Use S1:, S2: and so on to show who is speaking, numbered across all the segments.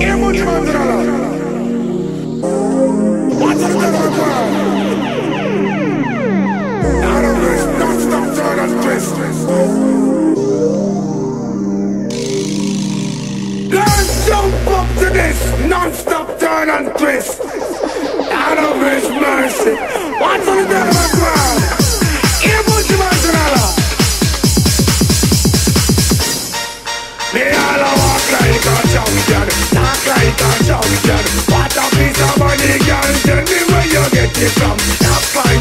S1: 애물지만 들어라 from. Now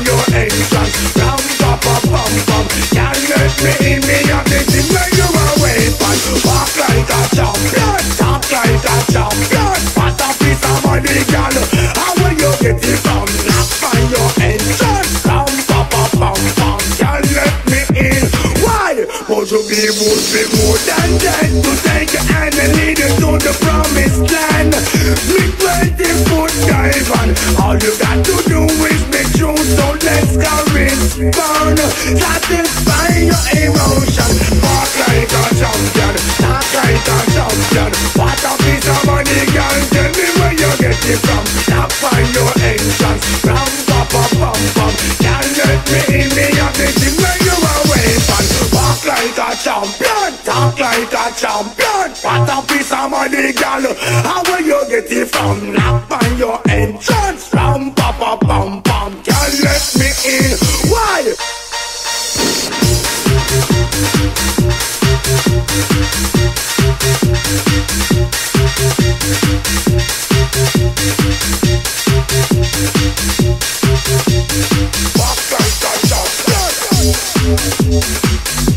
S1: your entrance. Pa, pa, pum, pum. Can't let me in, me the thing where you are waiting. Walk like a champion. Talk like a champion. What a piece of money, girl. How will you get it from? Now find your entrance. Pa, pa, pum, pum. Can't let me in. Why? Would you be would be more than dead to take your hand and lead you to the promised twenty foot dive on. All you got to do is be true, so let's go respond. Satisfy talk like a champion. What a piece of money, girl. How will you get it from? Knock on your entrance. Ram, pa, pa, pum, pum. Can't let me in. Why? Walk like a champion.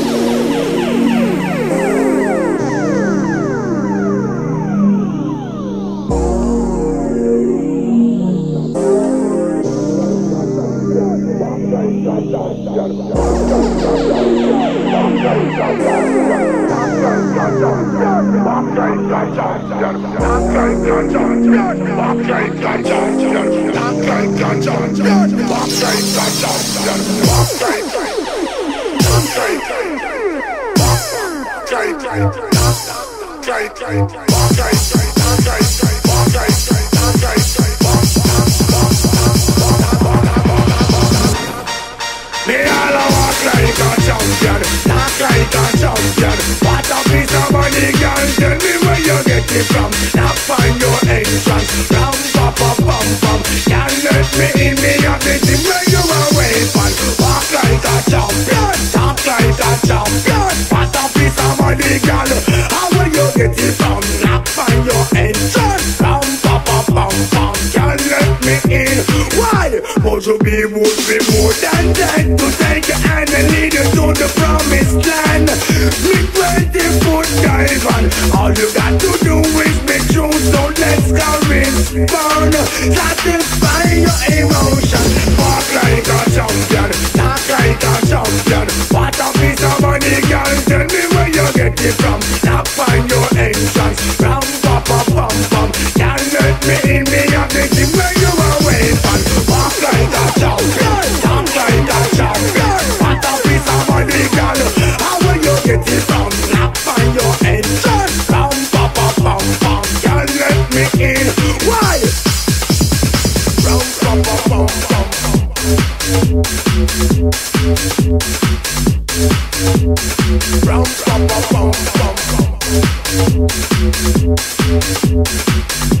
S1: What a piece of money, girl. Tell me where you get it from. Girl. How will you get it from? Now find your entrance. Ram, pa, pa, pum, pum. Can't let me in. Why? Would you be would be more than dead to take your hand and lead you to the promised land? Big twenty foot dive on. All you got to do is be true, so let's go respond. Satisfy your emotion. Walk like a Música